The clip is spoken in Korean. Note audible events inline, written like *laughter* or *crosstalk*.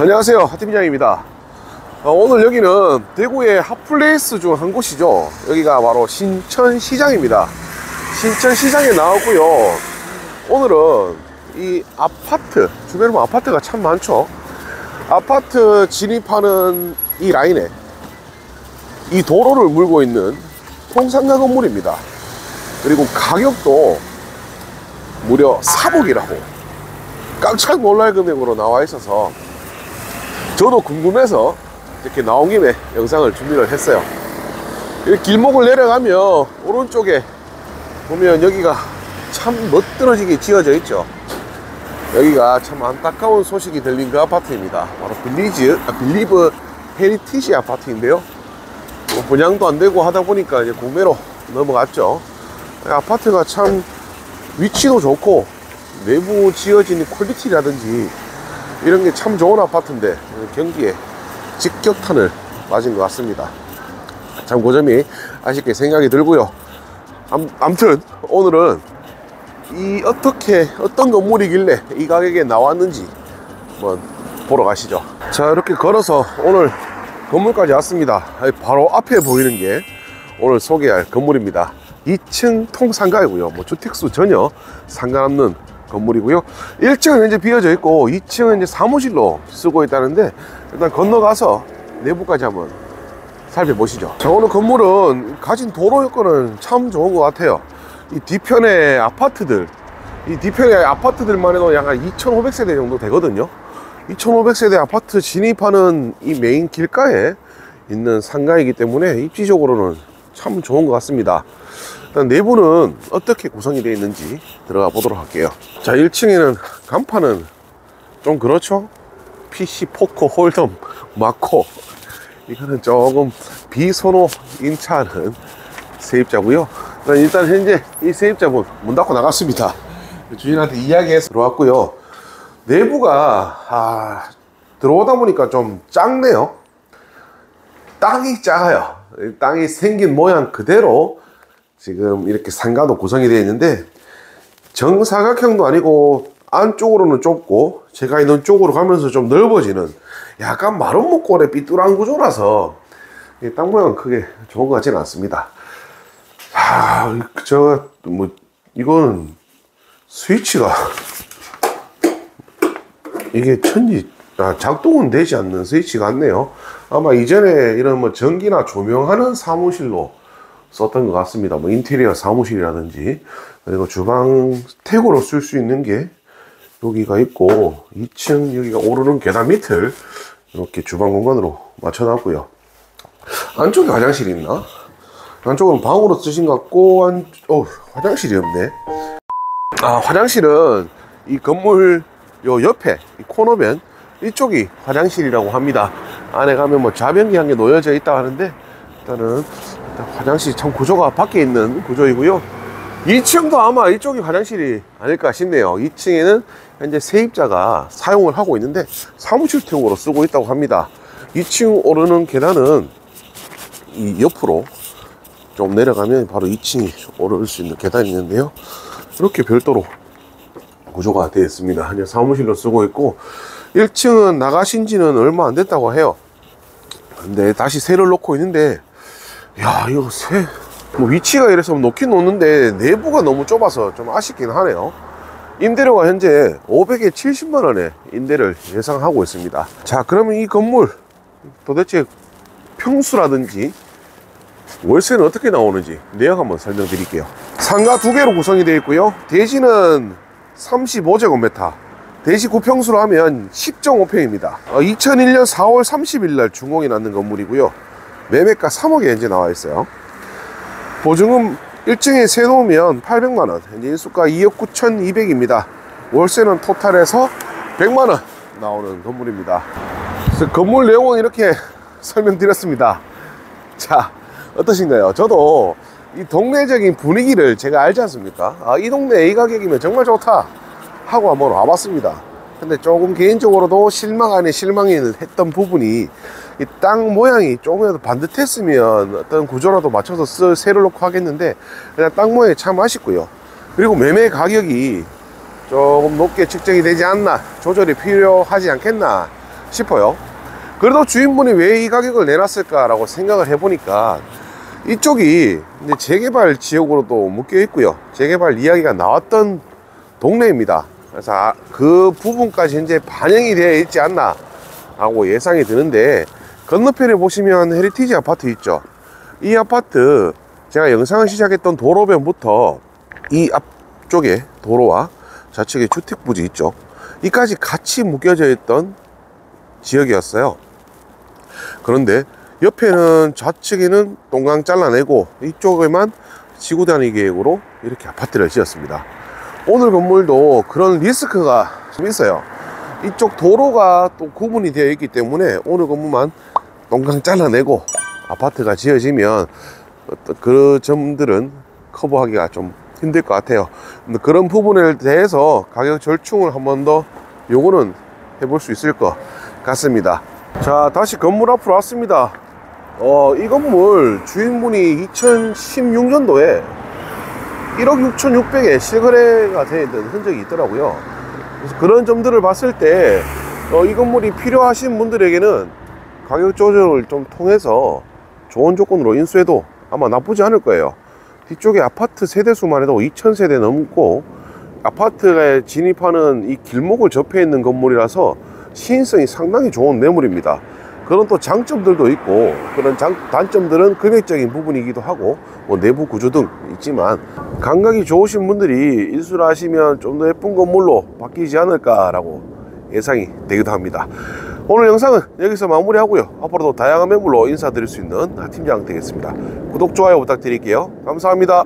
안녕하세요. 하팀장입니다. 어, 오늘 여기는 대구의 핫플레이스 중 한 곳이죠. 여기가 바로 신천시장입니다. 신천시장에 나왔고요. 오늘은 이 아파트 주변에 보면 아파트가 참 많죠. 아파트 진입하는 이 라인에 이 도로를 물고 있는 통상가 건물입니다. 그리고 가격도 무려 3억이라고 깜짝 놀랄 금액으로 나와 있어서 저도 궁금해서 이렇게 나온 김에 영상을 준비를 했어요. 이 길목을 내려가면 오른쪽에 보면 여기가 참 멋들어지게 지어져 있죠. 여기가 참 안타까운 소식이 들린 그 아파트입니다. 바로 빌리즈 아, 빌리브 헤리티지 아파트인데요. 뭐 분양도 안 되고 하다 보니까 이제 공매로 넘어갔죠. 아파트가 참 위치도 좋고 내부 지어진 quality라든지 이런 게 참 좋은 아파트인데 경기에 직격탄을 맞은 것 같습니다. 참 그 점이 아쉽게 생각이 들고요. 암, 암튼 오늘은 이 어떻게 어떤 건물이길래 이 가격에 나왔는지 한번 보러 가시죠. 자 이렇게 걸어서 오늘 건물까지 왔습니다. 바로 앞에 보이는 게 오늘 소개할 건물입니다. 2층 통상가이고요. 뭐 주택수 전혀 상관없는 건물이고요. 1층은 이제 비어져 있고 2층은 이제 사무실로 쓰고 있다는데 일단 건너가서 내부까지 한번 살펴보시죠. 자, 오늘 건물은 가진 도로 여건은 참 좋은 것 같아요. 이 뒤편에 아파트들, 이 뒤편에 아파트들만 해도 약 2,500세대 정도 되거든요. 2,500세대 아파트 진입하는 이 메인 길가에 있는 상가이기 때문에 입지적으로는 참 좋은 것 같습니다. 일단 내부는 어떻게 구성이 되어 있는지 들어가 보도록 할게요. 자, 1층에는 간판은 좀 그렇죠? PC 포커 hold'em 마코 이거는 조금 비선호하는 세입자고요. 일단 현재 이 세입자분 문 닫고 나갔습니다. 주인한테 이야기해서 들어왔고요. 내부가 아, 들어오다 보니까 좀 작네요. 땅이 작아요. 땅이 생긴 모양 그대로 지금 이렇게 상가도 구성이 되어 있는데 정사각형도 아니고 안쪽으로는 좁고 제가 있는 쪽으로 가면서 좀 넓어지는 약간 목골의 삐뚤한 구조라서 땅 모양은 크게 좋은 것 같지는 않습니다. 아, 저, 뭐, 이거는 스위치가 이게 천지, 아, 작동은 되지 않는 스위치 같네요. 아마 이전에 이런 뭐 전기나 조명하는 사무실로 썼던 것 같습니다. 뭐 인테리어 사무실이라든지 그리고 주방 택으로 쓸 수 있는 게 여기가 있고 2층 여기가 오르는 계단 밑을 이렇게 주방 공간으로 맞춰놨고요. 안쪽에 화장실이 있나? 안쪽은 방으로 쓰신 것 같고 안, 어, 화장실이 없네. 아 화장실은 이 건물 요 옆에 이 코너면 이쪽이 화장실이라고 합니다. 안에 가면 뭐 자변기 한 개 놓여져 있다 하는데 일단은 화장실 참 구조가 밖에 있는 구조이고요. 2층도 아마 이쪽이 화장실이 아닐까 싶네요. 2층에는 현재 세입자가 사용을 하고 있는데 사무실용으로 쓰고 있다고 합니다. 2층 오르는 계단은 이 옆으로 좀 내려가면 바로 2층이 오를 수 있는 계단이 있는데요. 이렇게 별도로 구조가 되어 있습니다. 현재 사무실로 쓰고 있고 1층은 나가신 지는 얼마 안 됐다고 해요. 근데 다시 새를 놓고 있는데 야 이거 새 뭐 위치가 이래서 놓긴 놓는데 내부가 너무 좁아서 좀 아쉽긴 하네요. 임대료가 현재 500에 70만 원에 임대를 예상하고 있습니다. 자 그러면 이 건물 도대체 평수라든지 월세는 어떻게 나오는지 내역 한번 설명드릴게요. 상가 두 개로 구성이 되어 있고요. 대지는 35제곱미터 대시 구평수로 하면 10.5평입니다. 2001년 4월 30일 날 준공이 났는 건물이고요 매매가 3억에 현재 나와 있어요. 보증금 1층에 세 놓으면 800만원 현재 인수가 2억 9,200입니다. 월세는 토탈에서 100만원 나오는 건물입니다. 그래서 건물 내용은 이렇게 *laughs* 설명드렸습니다. 자 어떠신가요? 저도 이 동네적인 분위기를 제가 알지 않습니까? 아, 이 동네 이 가격이면 정말 좋다 하고 한번 와봤습니다 근데 조금 개인적으로도 실망 아닌 실망이 했던 부분이 이 땅 모양이 조금이라도 반듯했으면 어떤 구조라도 맞춰서 쓸 새를 놓고 하겠는데 그냥 땅 모양이 참 아쉽고요 그리고 매매 가격이 조금 높게 측정이 되지 않나 조절이 필요하지 않겠나 싶어요. 그래도 주인분이 왜 이 가격을 내놨을까라고 생각을 해보니까 이쪽이 이제 재개발 지역으로도 묶여 있고요. 재개발 이야기가 나왔던 동네입니다. 그래서 아, 그 부분까지 이제 반영이 되어 있지 않나 하고 예상이 드는데 건너편에 보시면 헤리티지 아파트 있죠. 이 아파트 제가 영상을 시작했던 도로변부터 이 앞쪽에 도로와 좌측에 주택 부지 있죠. 이까지 같이 묶여져 있던 지역이었어요. 그런데 옆에는 좌측에는 동강 잘라내고 이쪽에만 지구단위 계획으로 이렇게 아파트를 지었습니다. 오늘 건물도 그런 리스크가 좀 있어요. 이쪽 도로가 또 구분이 되어 있기 때문에 오늘 건물만 동강 잘라내고 아파트가 지어지면 그 점들은 커버하기가 좀 힘들 것 같아요. 그런 부분에 대해서 가격 절충을 한 번 더 요거는 해볼 수 있을 것 같습니다. 자, 다시 건물 앞으로 왔습니다. 어, 이 건물 주인분이 2016년도에 1억 6,600에 실거래가 되어 있는 흔적이 있더라고요. 그래서 그런 점들을 봤을 때, 어, 이 건물이 필요하신 분들에게는 가격 조절을 좀 통해서 좋은 조건으로 인수해도 아마 나쁘지 않을 거예요. 뒤쪽에 아파트 세대수만 해도 2,000세대 넘고 아파트에 진입하는 이 길목을 접해 있는 건물이라서 시인성이 상당히 좋은 매물입니다. 그런 또 장점들도 있고 그런 장, 단점들은 금액적인 부분이기도 하고 뭐 내부 구조 등 있지만 감각이 좋으신 분들이 인수를 하시면 좀 더 예쁜 건물로 바뀌지 않을까라고 예상이 되기도 합니다. 오늘 영상은 여기서 마무리하고요. 앞으로도 다양한 매물로 인사드릴 수 있는 팀장 되겠습니다. 구독, 좋아요 부탁드릴게요. 감사합니다.